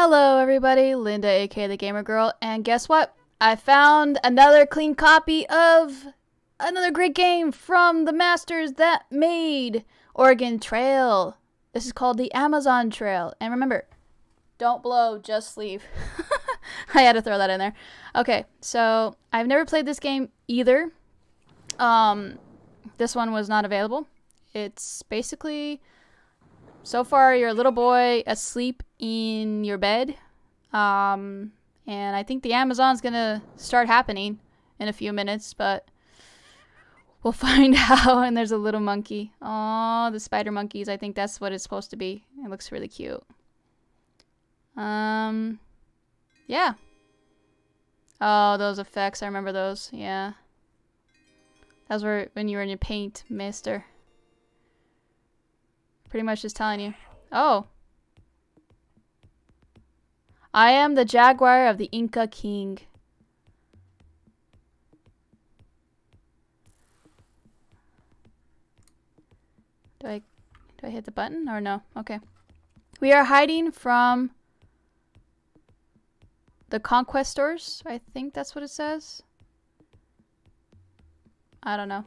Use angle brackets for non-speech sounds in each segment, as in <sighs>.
Hello everybody, Linda aka the Gamer Girl, and guess what? I found another clean copy of another great game from the masters that made Oregon Trail. This is called the Amazon Trail. And remember, don't blow, just leave. <laughs> I had to throw that in there. Okay, so I've never played this game either. Um, this one was not available. It's basically so far your little boy asleep in your bed. Um, and I think the Amazon's gonna start happening in a few minutes, but we'll <laughs> find out. And there's a little monkey. Oh, the spider monkeys. I think that's what it's supposed to be. It looks really cute. Um, yeah. Oh, those effects. I remember those. Yeah. That's where when you were in your paint, mister. Pretty much just telling you. Oh. I am the jaguar of the Inca king. Do I do I hit the button or no? Okay. We are hiding from the conquistors. I think that's what it says. I don't know.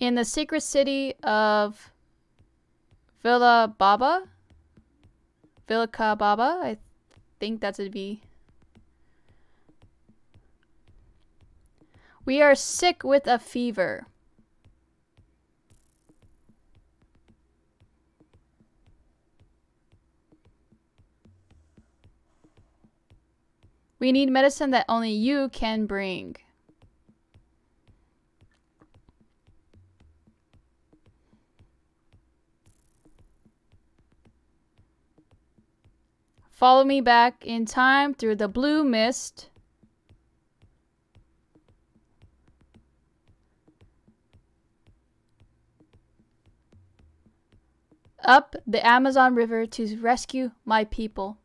In the secret city of Villa Baba. Vilka Baba. I think that's a V. We are sick with a fever. We need medicine that only you can bring. Follow me back in time through the blue mist. Up the Amazon River to rescue my people.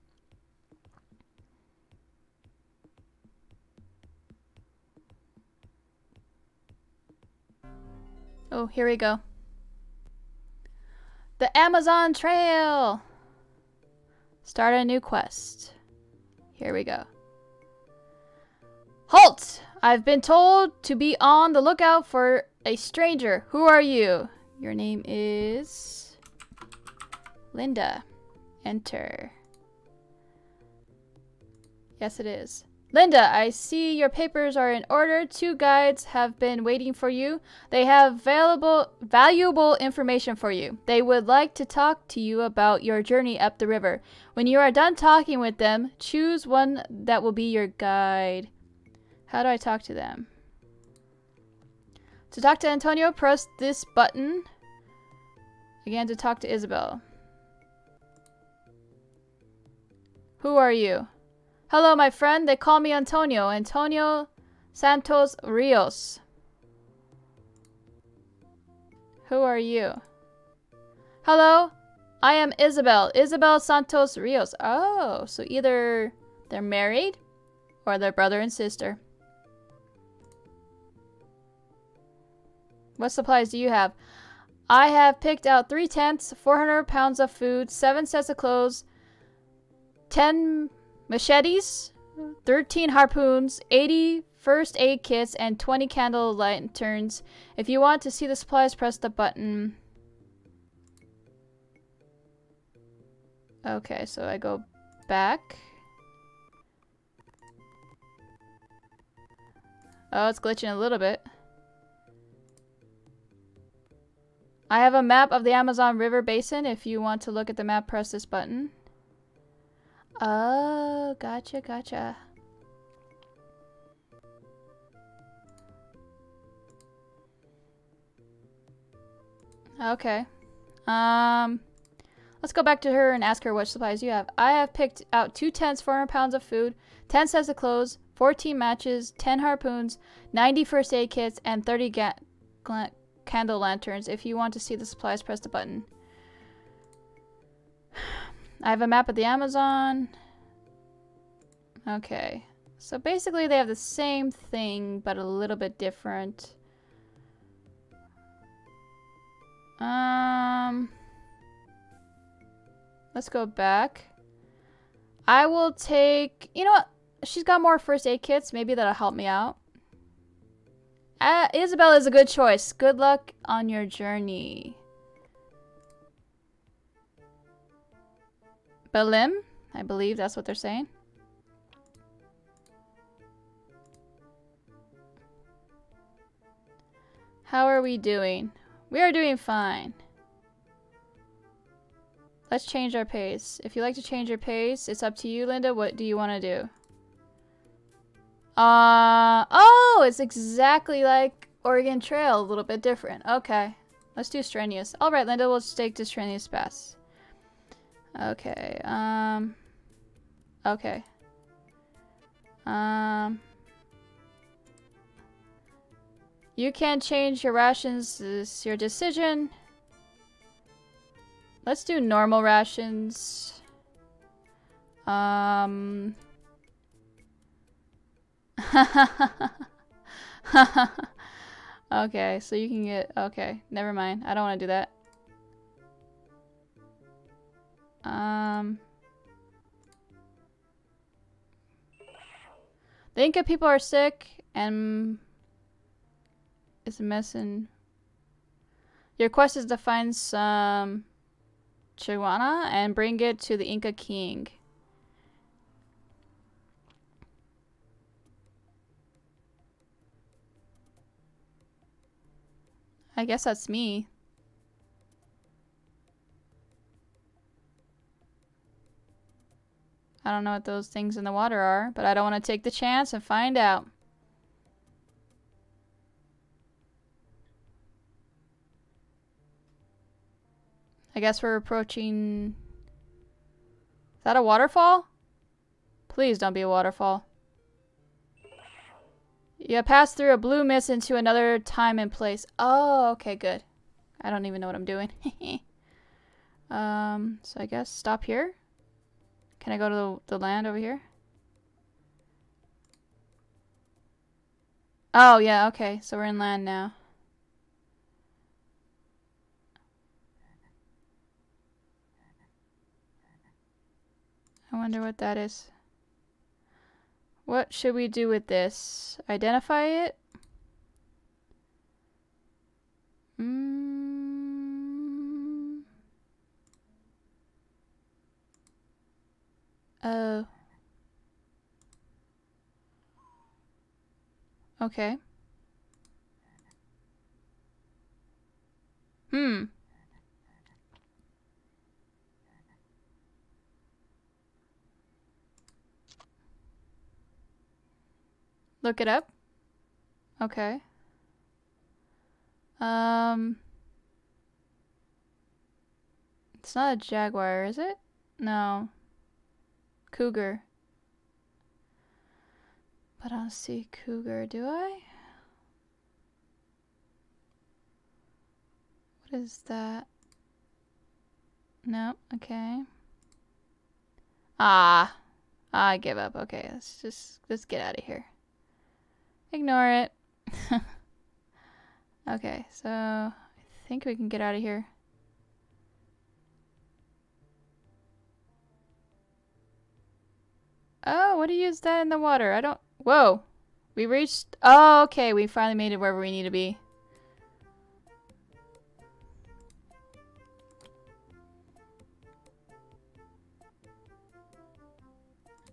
Oh, here we go. The Amazon Trail! Start a new quest. Here we go. Halt! I've been told to be on the lookout for a stranger. Who are you? Your name is... Linda. Enter. Yes, it is. Linda, I see your papers are in order. Two guides have been waiting for you. They have valuable, valuable information for you. They would like to talk to you about your journey up the river. When you are done talking with them, choose one that will be your guide. How do I talk to them? To talk to Antonio, press this button. Again, to talk to Isabel. Who are you? Hello, my friend. They call me Antonio. Antonio Santos Rios. Who are you? Hello, I am Isabel. Isabel Santos Rios. Oh, so either they're married or they're brother and sister. What supplies do you have? I have picked out three tents, 400 pounds of food, seven sets of clothes, 10 machetes, 13 harpoons, 80 first aid kits, and 20 candle lanterns. If you want to see the supplies, press the button. Okay, so I go back. Oh, it's glitching a little bit. I have a map of the Amazon River Basin. If you want to look at the map, press this button. Oh, gotcha, gotcha. Okay. Um, let's go back to her and ask her what supplies you have. I have picked out two tents, 400 pounds of food, 10 sets of clothes, 14 matches, 10 harpoons, 90 first aid kits, and 30 candle lanterns. If you want to see the supplies, press the button. I have a map of the Amazon. Okay. So basically they have the same thing, but a little bit different. Um... Let's go back. I will take... You know what? She's got more first aid kits. Maybe that'll help me out. Uh, Isabel is a good choice. Good luck on your journey. Belém? I believe that's what they're saying. How are we doing? We are doing fine. Let's change our pace. If you like to change your pace, it's up to you, Linda. What do you want to do? Uh, oh, it's exactly like Oregon Trail, a little bit different. Okay, let's do Strenuous. All right, Linda, we'll take the Strenuous Pass. Okay, um, okay. Um, you can change your rations. Is your decision. Let's do normal rations. Um. <laughs> okay, so you can get... Okay, never mind. I don't want to do that. Um... The Inca people are sick and it's a mess and your quest is to find some Chihuahua and bring it to the Inca king. I guess that's me. I don't know what those things in the water are, but I don't want to take the chance and find out. I guess we're approaching... Is that a waterfall? Please don't be a waterfall. You pass through a blue mist into another time and place. Oh, okay, good. I don't even know what I'm doing. <laughs> um, so I guess stop here. Can I go to the, the land over here? Oh, yeah, okay. So we're in land now. I wonder what that is. What should we do with this? Identify it? Mm. Oh. Okay. Hmm. Look it up? Okay. Um... It's not a jaguar, is it? No. Cougar. But I don't see cougar, do I? What is that? No, okay. Ah. I give up. Okay, let's just let's get out of here. Ignore it. <laughs> okay, so I think we can get out of here. Oh, what do you use that in the water? I don't... Whoa. We reached... Oh, okay. We finally made it wherever we need to be.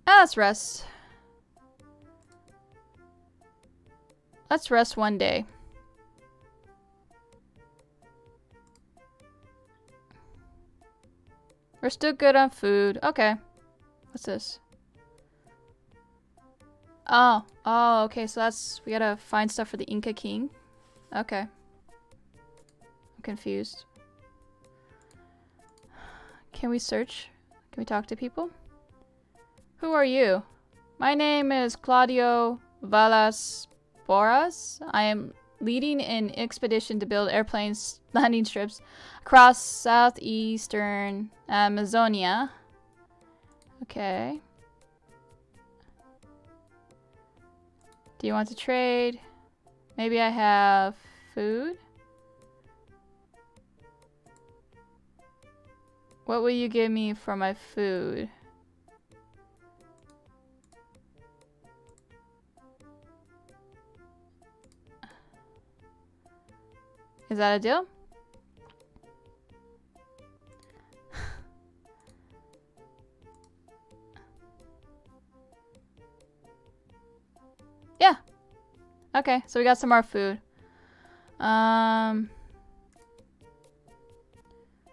Ah, let's rest. Let's rest one day. We're still good on food. Okay. What's this? Oh. Oh, okay. So that's... We gotta find stuff for the Inca King. Okay. I'm confused. Can we search? Can we talk to people? Who are you? My name is Claudio Villas Boas. I am leading an expedition to build airplanes <laughs> landing strips across southeastern Amazonia. Okay. Do you want to trade? Maybe I have food? What will you give me for my food? Is that a deal? Yeah. Okay, so we got some more food. Um.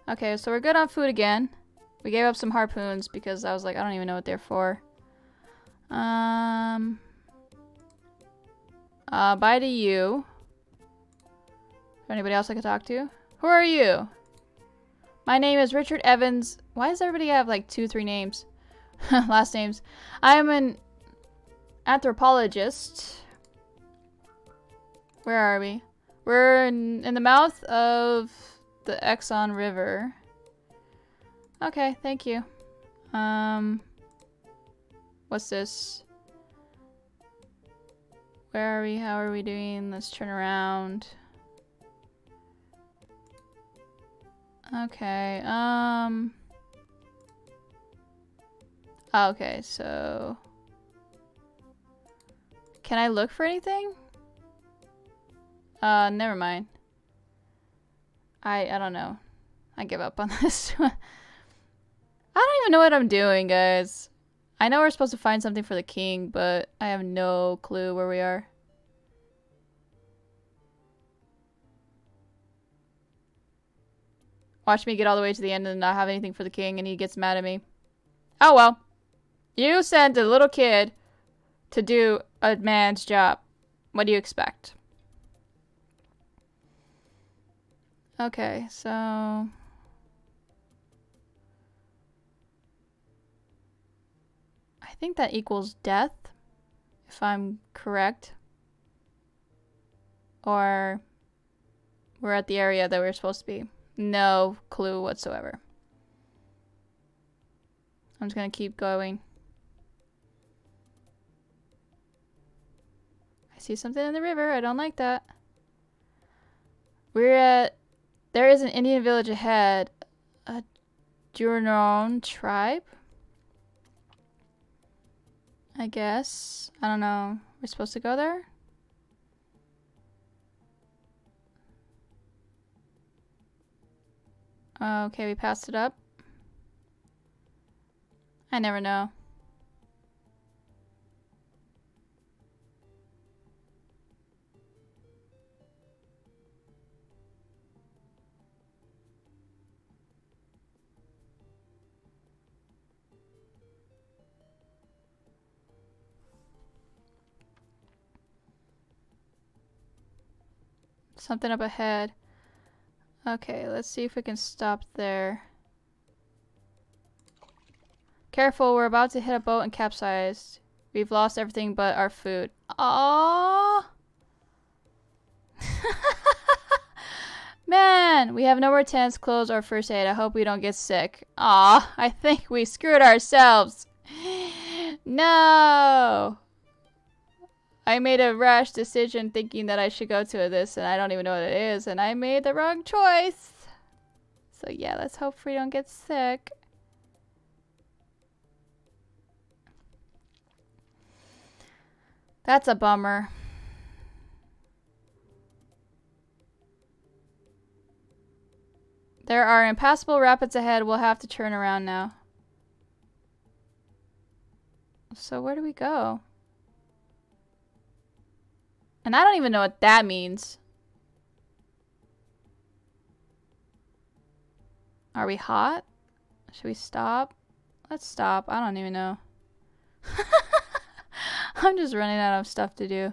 Okay, so we're good on food again. We gave up some harpoons because I was like, I don't even know what they're for. Um. Uh, bye to you anybody else I could talk to? Who are you? My name is Richard Evans. Why does everybody have like two, three names? <laughs> Last names. I am an anthropologist. Where are we? We're in, in the mouth of the Exxon River. Okay, thank you. Um, what's this? Where are we? How are we doing? Let's turn around. Okay, um... Okay, so... Can I look for anything? Uh, never mind. I, I don't know. I give up on <laughs> this. I don't even know what I'm doing, guys. I know we're supposed to find something for the king, but I have no clue where we are. Watch me get all the way to the end and not have anything for the king and he gets mad at me. Oh well. You sent a little kid to do a man's job. What do you expect? Okay, so... I think that equals death, if I'm correct. Or we're at the area that we're supposed to be. No clue whatsoever. I'm just gonna keep going. I see something in the river. I don't like that. We're at... There is an Indian village ahead. A Jurnon tribe? I guess. I don't know. We're supposed to go there? Okay, we passed it up. I never know. Something up ahead. Okay, let's see if we can stop there. Careful, we're about to hit a boat and capsize. We've lost everything but our food. Aww. <laughs> Man, we have no more tents, clothes, or first aid. I hope we don't get sick. Aw, I think we screwed ourselves. <gasps> No. I made a rash decision thinking that I should go to this and I don't even know what it is and I made the wrong choice. So yeah, let's hope we don't get sick. That's a bummer. There are impassable rapids ahead. We'll have to turn around now. So where do we go? And I don't even know what that means. Are we hot? Should we stop? Let's stop. I don't even know. <laughs> I'm just running out of stuff to do.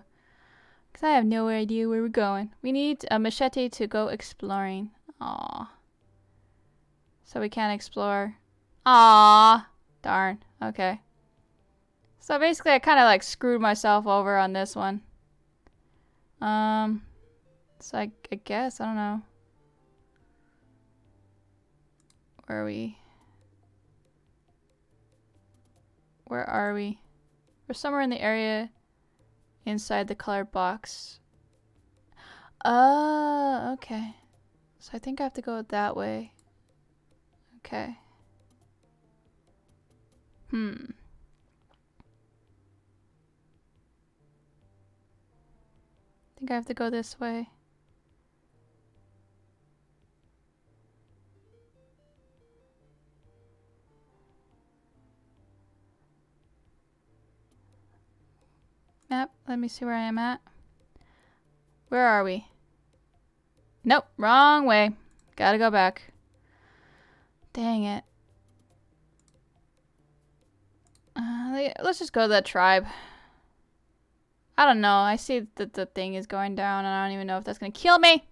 Because I have no idea where we're going. We need a machete to go exploring. Aw. So we can't explore. Aw. Darn. Okay. So basically I kind of like screwed myself over on this one. Um, so I, I guess, I don't know. Where are we? Where are we? We're somewhere in the area inside the colored box. Oh, okay. So I think I have to go that way. Okay. Hmm. Think I have to go this way. Map, let me see where I am at. Where are we? Nope, wrong way. Gotta go back. Dang it. Uh, let's just go to that tribe. I don't know. I see that the thing is going down and I don't even know if that's gonna kill me.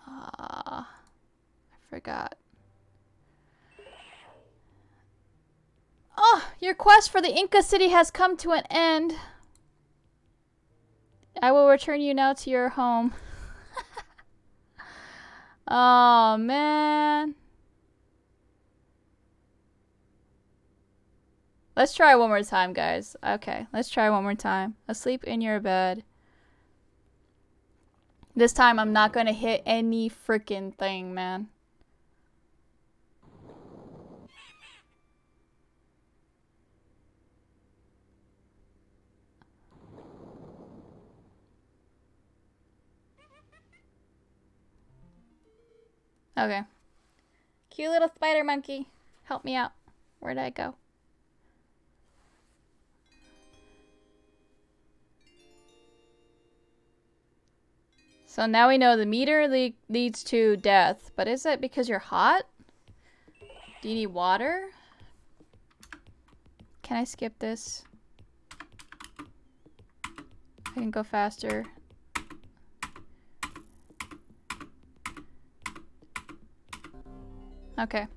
Ah, uh, I forgot. Oh, your quest for the Inca city has come to an end. I will return you now to your home. <laughs> oh, man. Let's try one more time, guys. Okay, let's try one more time. Asleep in your bed. This time I'm not to hit any freaking thing, man. Okay. Cute little spider monkey. Help me out. Where'd I go? So now we know the meter le leads to death. But is it because you're hot? Do you need water? Can I skip this? I can go faster. Okay.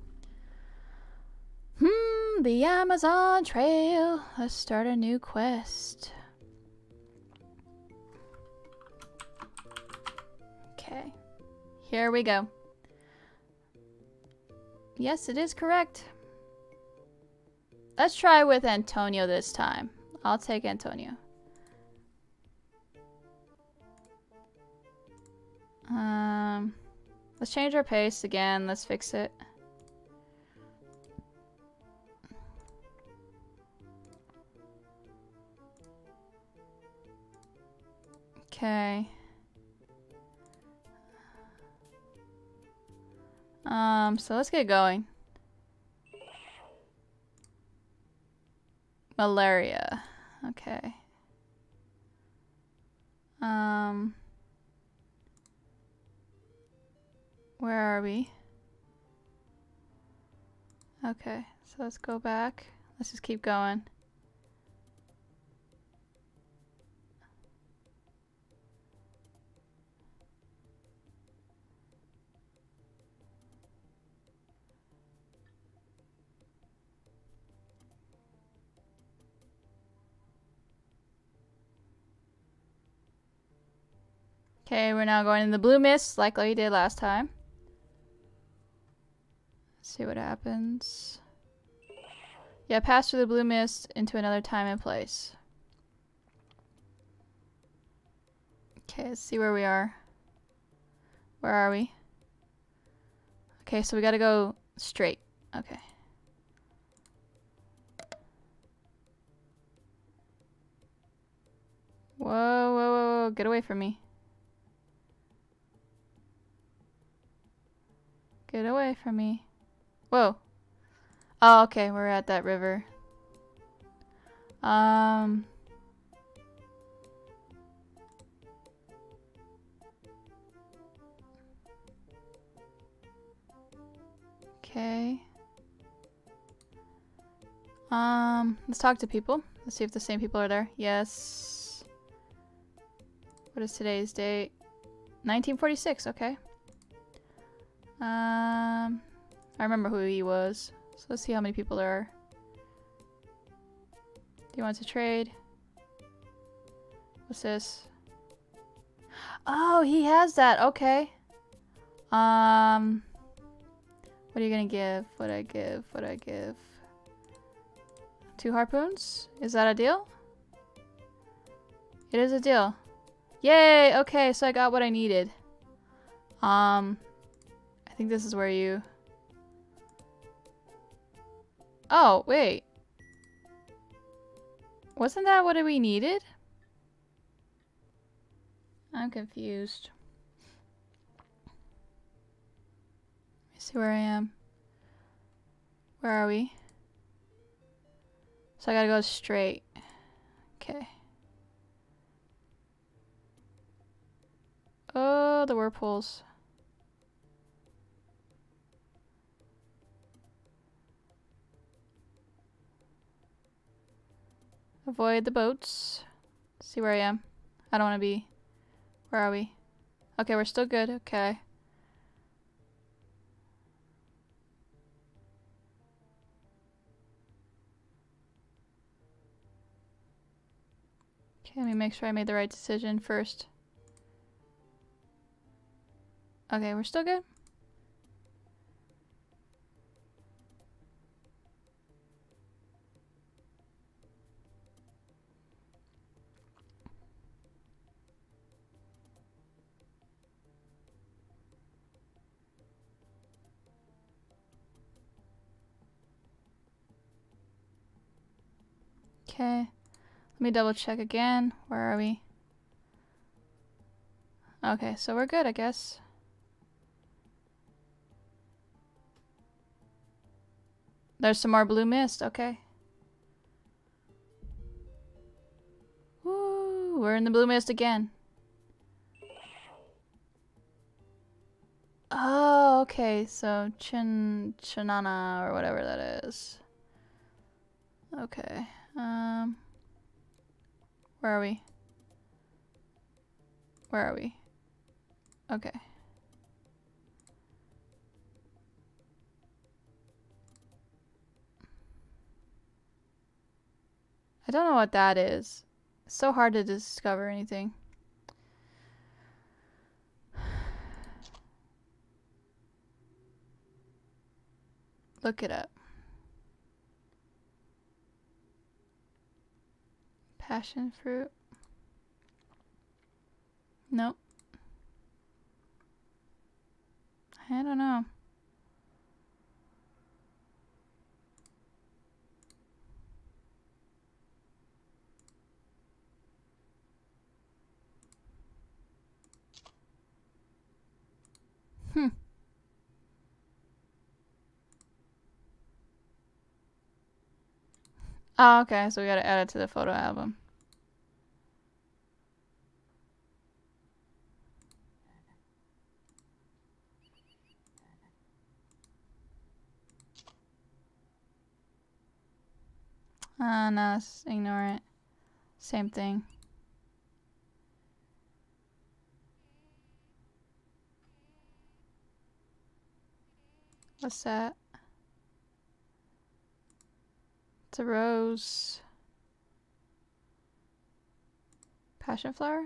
Hmm, the Amazon Trail. Let's start a new quest. Here we go. Yes, it is correct. Let's try with Antonio this time. I'll take Antonio. Um, let's change our pace again. Let's fix it. Okay. Um, so let's get going. Malaria. Okay. Um, where are we? Okay, so let's go back. Let's just keep going. Okay, we're now going in the blue mist, like we did last time. Let's see what happens. Yeah, pass through the blue mist into another time and place. Okay, let's see where we are. Where are we? Okay, so we gotta go straight. Okay. Whoa, whoa, whoa, whoa, get away from me. Get away from me. Whoa. Oh, okay, we're at that river. Um... Okay. Um, let's talk to people. Let's see if the same people are there. Yes. What is today's date? 1946, okay. Um, I remember who he was. So let's see how many people there are. Do you want to trade? What's this? Oh, he has that. Okay. Um, what are you gonna give? What I give? What I give? Two harpoons? Is that a deal? It is a deal. Yay! Okay, so I got what I needed. Um, think this is where you... Oh, wait. Wasn't that what we needed? I'm confused. Let me see where I am. Where are we? So I gotta go straight. Okay. Oh, the whirlpools. Avoid the boats. See where I am. I don't want to be. Where are we? Okay, we're still good. Okay. Okay, let me make sure I made the right decision first. Okay, we're still good. Okay. Let me double check again. Where are we? Okay, so we're good, I guess. There's some more blue mist, okay. Woo, we're in the blue mist again. Oh, okay, so Chin Chinana or whatever that is. Okay. Um, where are we? Where are we? Okay. I don't know what that is. It's so hard to discover anything. <sighs> Look it up. Passion fruit. Nope. I don't know. Hmm. Oh, okay, so we gotta add it to the photo album. Ah, uh, no, ignore it. Same thing. What's that? It's a rose. Passion flower?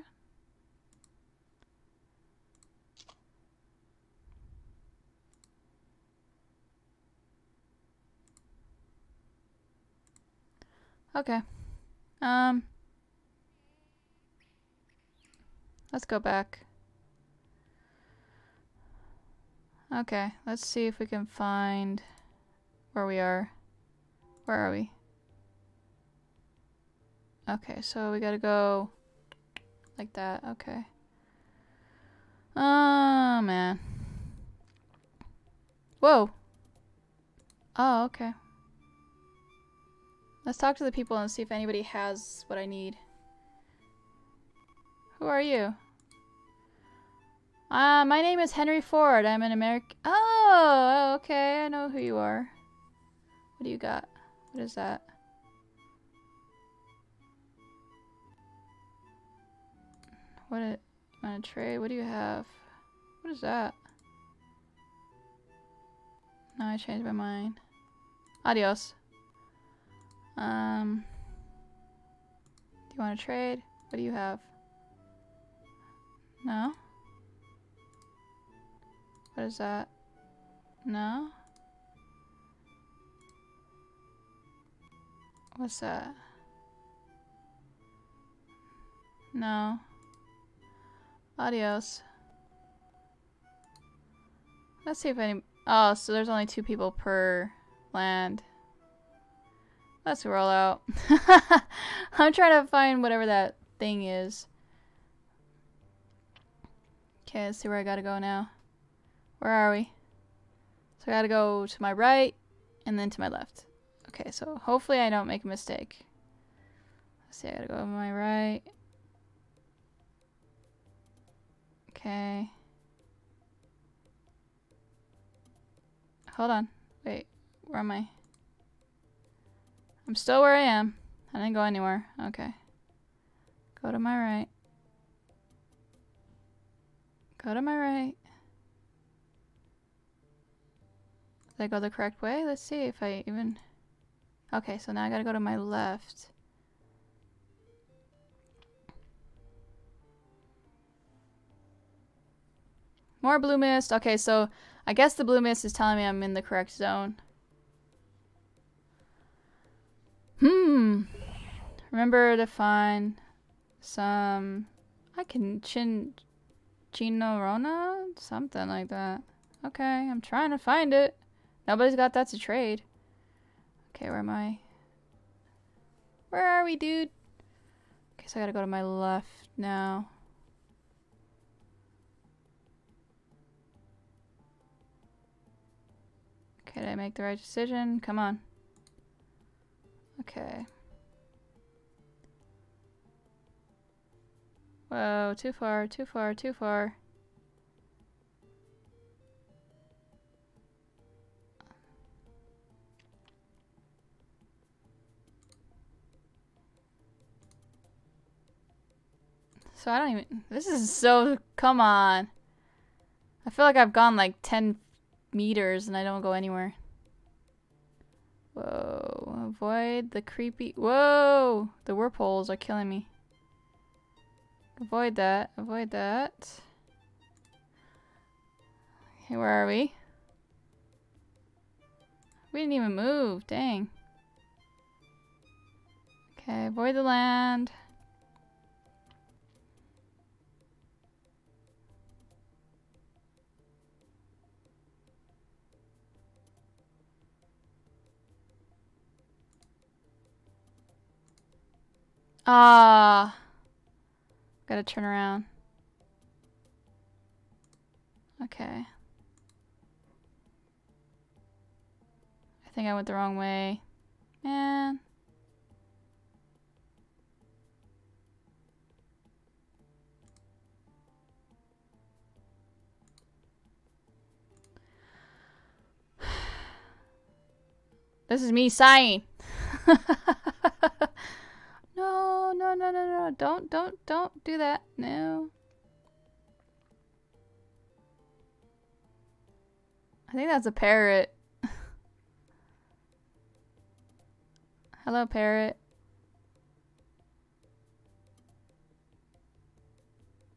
Okay. Um. Let's go back. Okay, let's see if we can find where we are. Where are we? Okay, so we gotta go like that. Okay. Oh, man. Whoa. Oh, okay. Let's talk to the people and see if anybody has what I need. Who are you? Uh, my name is Henry Ford. I'm an American. Oh, okay. I know who you are. What do you got? What is that? What it on a tray? What do you have? What is that? No, I changed my mind. Adios. Um Do you want to trade? What do you have? No? What is that? No? What's that? No. Adios. Let's see if any- Oh, so there's only two people per land. Let's roll out. <laughs> I'm trying to find whatever that thing is. Okay, let's see where I gotta go now. Where are we? So I gotta go to my right and then to my left. Okay, so hopefully I don't make a mistake. Let's see, I gotta go to my right. Okay. Hold on. Wait, where am I? I'm still where I am. I didn't go anywhere. Okay. Go to my right. Go to my right. Did I go the correct way? Let's see if I even... Okay, so now I gotta go to my left. More blue mist. Okay, so I guess the blue mist is telling me I'm in the correct zone. Hmm. Remember to find some... I can chin... Chinorona? Something like that. Okay, I'm trying to find it. Nobody's got that to trade. Okay, where am I? Where are we, dude? Okay, so I gotta go to my left now. Did I make the right decision? Come on. Okay. Whoa, too far, too far, too far. So I don't even, this is so, come on. I feel like I've gone like 10 meters and I don't go anywhere. Whoa, avoid the creepy, whoa, the whirlpools are killing me. Avoid that, avoid that. Okay, where are we? We didn't even move, dang. Okay, avoid the land. Ah. Gotta turn around. Okay. I think I went the wrong way. Man. <sighs> This is me sighing. <laughs> No, no, no, no. Don't, don't, don't do that. No. I think that's a parrot. <laughs> Hello, parrot.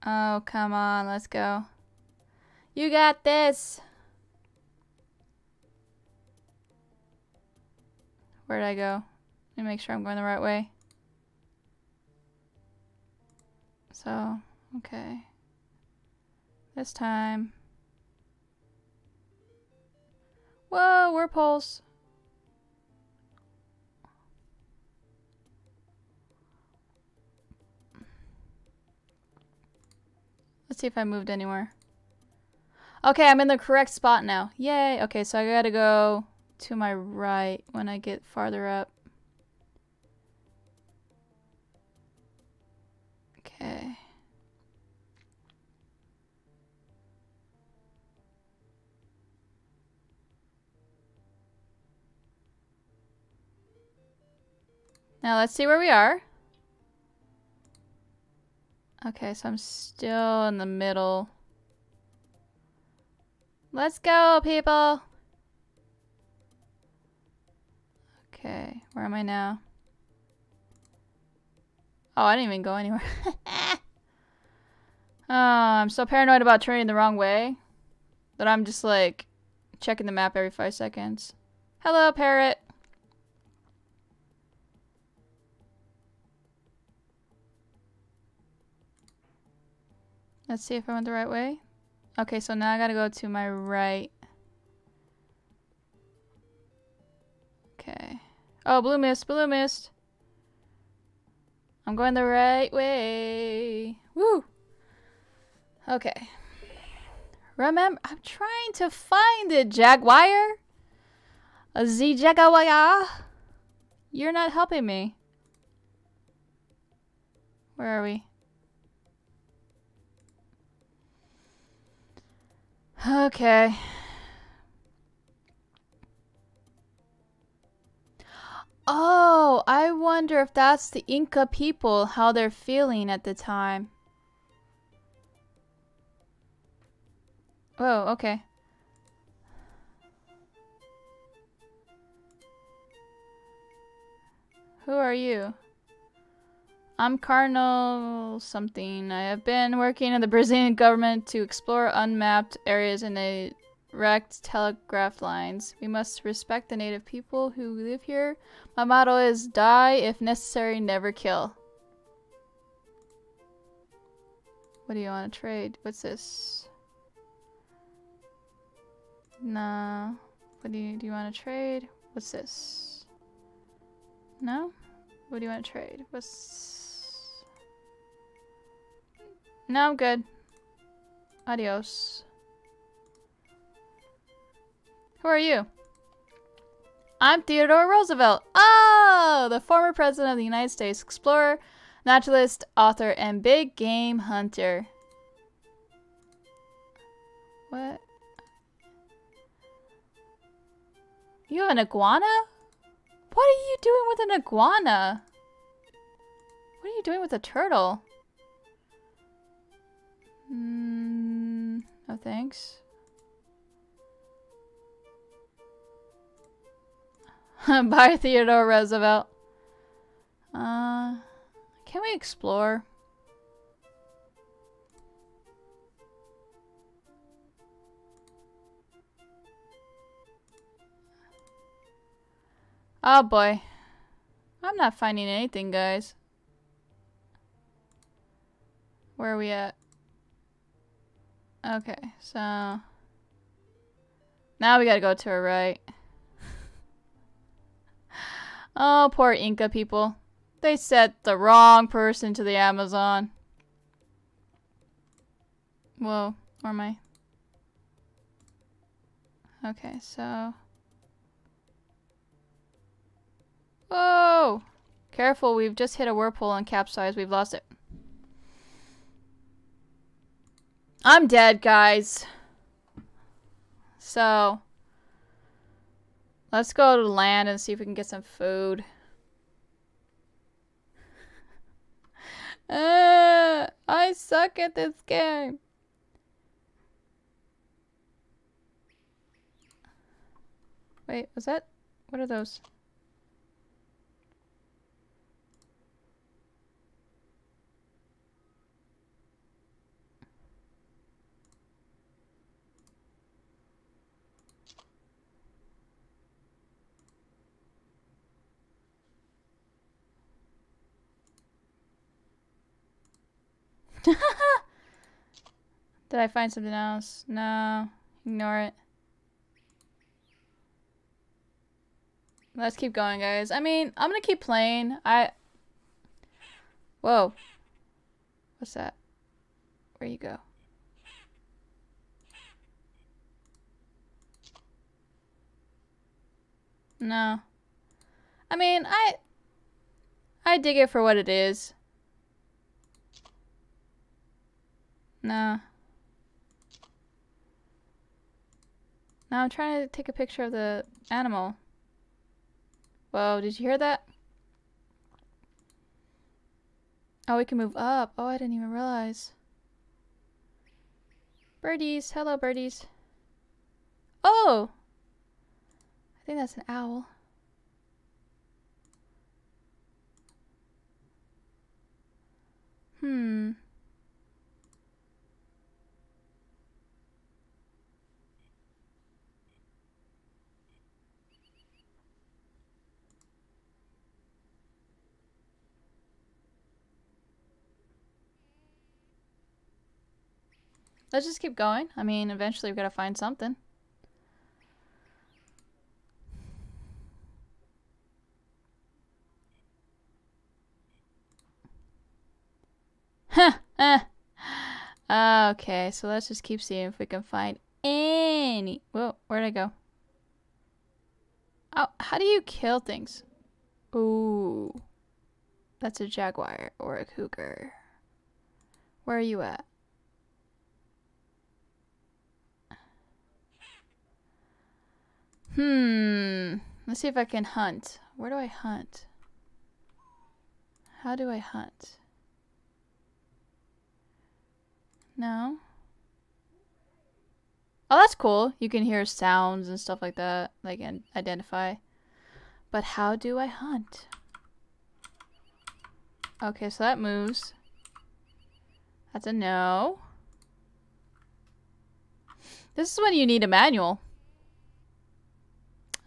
Oh, come on. Let's go. You got this. Where did I go? Let me make sure I'm going the right way. So, okay. This time. Whoa, we're pulse. Let's see if I moved anywhere. Okay, I'm in the correct spot now. Yay! Okay, so I gotta go to my right when I get farther up. Now let's see where we are. Okay, so I'm still in the middle. Let's go, people! Okay, where am I now? Oh, I didn't even go anywhere. oh, <laughs> I'm so paranoid about turning the wrong way that I'm just like checking the map every five seconds. Hello, parrot. Let's see if I went the right way. Okay, so now I gotta go to my right. Okay. Oh, blue mist, blue mist. I'm going the right way. Woo! Okay. Remember, I'm trying to find it, Jaguar. Z Jaguar. You're not helping me. Where are we? Okay. Oh, I wonder if that's the Inca people, how they're feeling at the time. Oh, okay. Who are you? I'm Cardinal something. I have been working in the Brazilian government to explore unmapped areas in a wrecked telegraph lines. We must respect the native people who live here. My motto is die if necessary, never kill. What do you want to trade? What's this? No. What do you do you want to trade? What's this? No? What do you want to trade? What's No, I'm good. Adios. Who are you? I'm Theodore Roosevelt. Oh, the former president of the United States, explorer, naturalist, author, and big game hunter. What? You have an iguana? What are you doing with an iguana? What are you doing with a turtle? Mm, no thanks. <laughs> Bye, Theodore Roosevelt. Uh, can we explore? Oh boy. I'm not finding anything, guys. Where are we at? Okay, so... Now we gotta go to our right. <laughs> Oh, poor Inca people. They sent the wrong person to the Amazon. Whoa, where am I? Okay, so... Whoa! Careful, we've just hit a whirlpool and capsized. We've lost it. I'm dead, guys. So... Let's go to land and see if we can get some food. <laughs> uh, I suck at this game. Wait, was that? What are those? Did I find something else? No. Ignore it. Let's keep going, guys. I mean, I'm gonna keep playing. I... Whoa. What's that? Where you go? No. I mean, I... I dig it for what it is. No. Now I'm trying to take a picture of the animal. Whoa, did you hear that? Oh, we can move up. Oh, I didn't even realize. Birdies. Hello, birdies. Oh! I think that's an owl. Hmm. Let's just keep going. I mean, eventually we've got to find something. Huh. Eh. Okay, so let's just keep seeing if we can find any... Whoa, where'd I go? Oh, how do you kill things? Ooh. That's a jaguar or a cougar. Where are you at? Hmm. Let's see if I can hunt. Where do I hunt? How do I hunt? No. Oh, that's cool. You can hear sounds and stuff like that, like and identify. But how do I hunt? Okay, so that moves. That's a no. This is when you need a manual.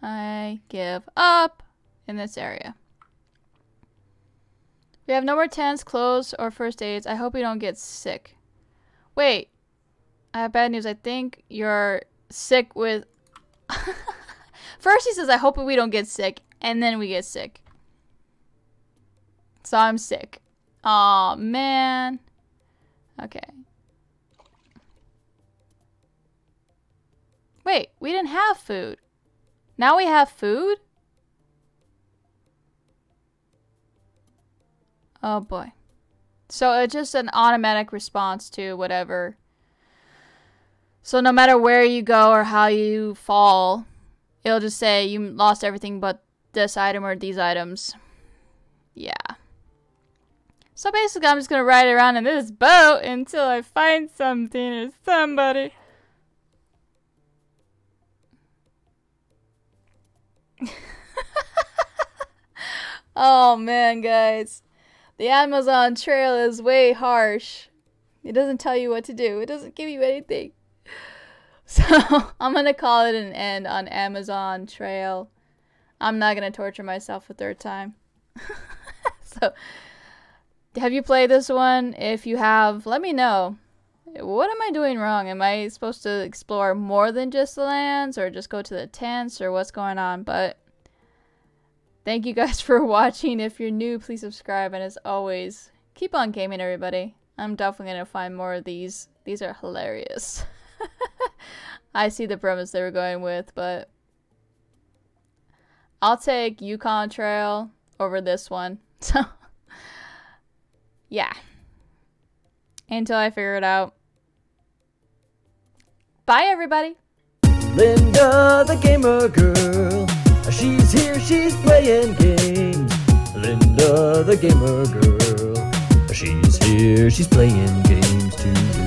I give up in this area. We have no more tents, clothes, or first aids. I hope we don't get sick. Wait. I have bad news. I think you're sick with... <laughs> First he says, I hope we don't get sick. And then we get sick. So I'm sick. oh, man. Okay. Wait, we didn't have food. Now we have food? Oh boy. So it's just an automatic response to whatever. So no matter where you go or how you fall, it'll just say you lost everything but this item or these items. Yeah. So basically I'm just gonna ride around in this boat until I find something or somebody. <laughs> oh man, guys. The Amazon trail is way harsh. It doesn't tell you what to do. It doesn't give you anything. <laughs> So <laughs> I'm gonna call it an end on Amazon trail. I'm not gonna torture myself a third time. so have you played this one? If you have, let me know. What am I doing wrong? Am I supposed to explore more than just the lands or just go to the tents or what's going on? But Thank you guys <laughs> for watching. If you're new, please subscribe. And as always, keep on gaming, everybody. I'm definitely going to find more of these. These are hilarious. <laughs> I see the premise they were going with, but I'll take Yukon Trail over this one. <laughs> So, yeah. Until I figure it out. Bye, everybody. Linda, the gamer girl. She's here, she's playing games. Linda, the gamer girl. She's here, she's playing games too.